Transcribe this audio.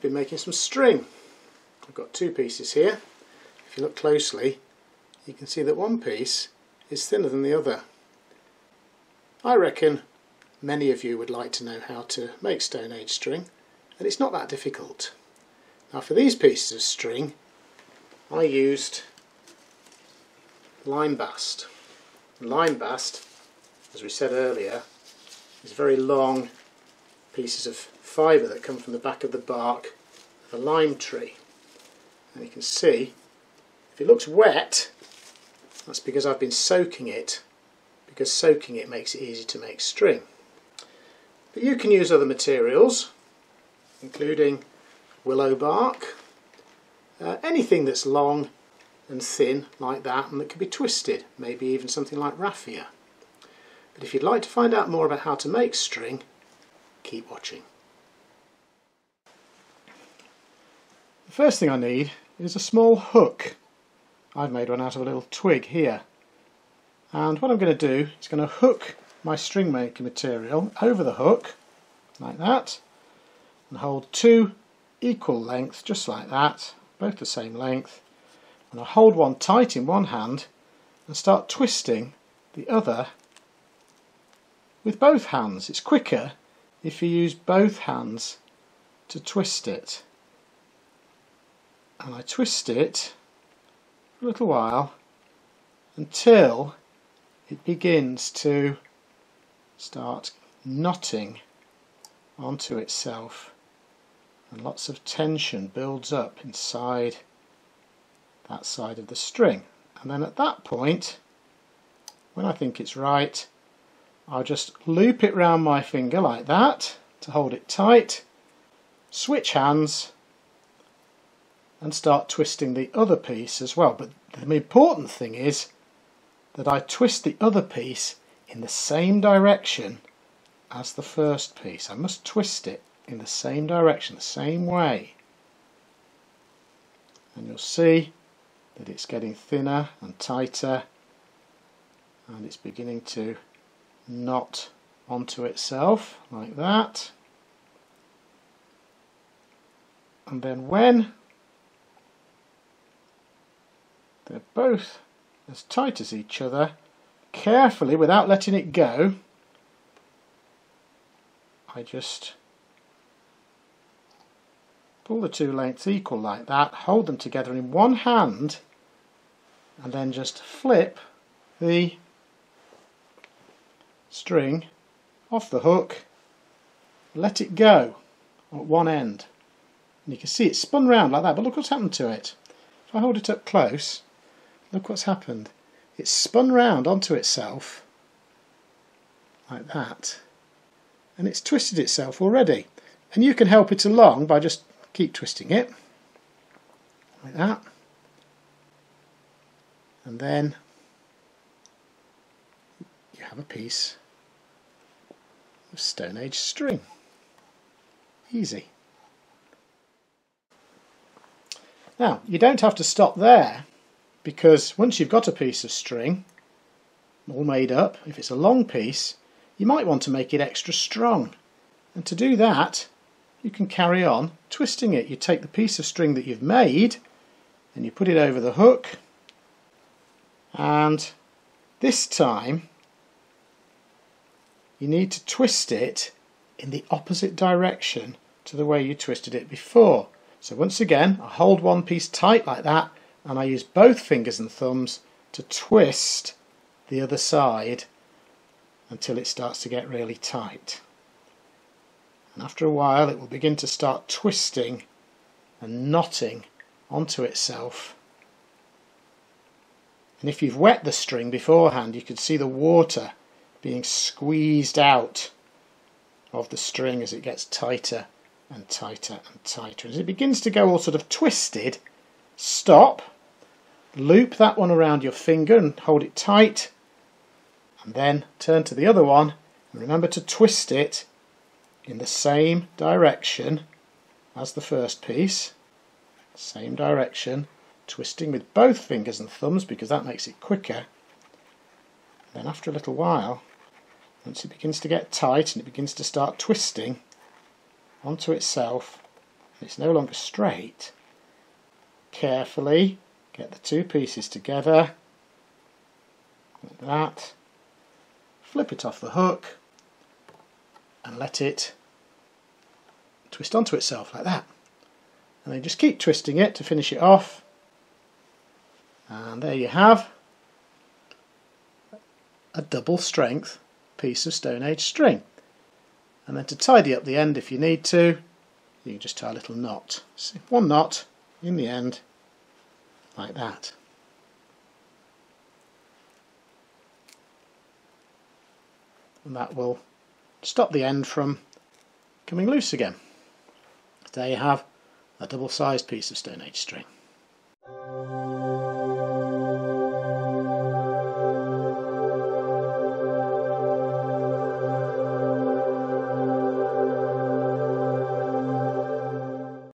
been making some string. I've got two pieces here. If you look closely you can see that one piece is thinner than the other. I reckon many of you would like to know how to make Stone Age string and it's not that difficult. Now for these pieces of string I used lime bast. Lime bast, as we said earlier, is very long pieces of fibre that come from the back of the bark of a lime tree. And you can see, if it looks wet, that's because I've been soaking it, because soaking it makes it easy to make string. But you can use other materials, including willow bark, uh, anything that's long and thin like that and that can be twisted, maybe even something like raffia. But if you'd like to find out more about how to make string, keep watching. The first thing I need is a small hook. I've made one out of a little twig here. And what I'm going to do is going to hook my string making material over the hook, like that, and hold two equal lengths, just like that, both the same length, and I hold one tight in one hand and start twisting the other with both hands. It's quicker if you use both hands to twist it. And I twist it for a little while until it begins to start knotting onto itself. And lots of tension builds up inside that side of the string. And then at that point when I think it's right I'll just loop it round my finger like that to hold it tight switch hands and start twisting the other piece as well. But the important thing is that I twist the other piece in the same direction as the first piece. I must twist it in the same direction the same way. And you'll see that it's getting thinner and tighter and it's beginning to knot onto itself like that. And then when they're both as tight as each other carefully without letting it go I just pull the two lengths equal like that, hold them together in one hand and then just flip the string off the hook, let it go at one end. And you can see it spun round like that, but look what's happened to it. If I hold it up close, look what's happened. It's spun round onto itself like that and it's twisted itself already and you can help it along by just keep twisting it like that and then you have a piece of Stone Age string. Easy. Now you don't have to stop there because once you've got a piece of string all made up, if it's a long piece you might want to make it extra strong and to do that you can carry on twisting it. You take the piece of string that you've made and you put it over the hook and this time you need to twist it in the opposite direction to the way you twisted it before. So once again I hold one piece tight like that and I use both fingers and thumbs to twist the other side until it starts to get really tight. And after a while it will begin to start twisting and knotting onto itself. And if you've wet the string beforehand you can see the water being squeezed out of the string as it gets tighter and tighter and tighter. As it begins to go all sort of twisted, stop, loop that one around your finger and hold it tight, and then turn to the other one and remember to twist it in the same direction as the first piece. Same direction twisting with both fingers and thumbs because that makes it quicker. Then after a little while once it begins to get tight and it begins to start twisting onto itself it's no longer straight, carefully get the two pieces together like that, flip it off the hook and let it twist onto itself like that. And then just keep twisting it to finish it off. And there you have a double strength piece of Stone Age string. And then to tidy up the end if you need to, you can just tie a little knot. One knot in the end, like that. And that will stop the end from coming loose again. There you have a double-sized piece of Stone Age string.